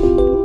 you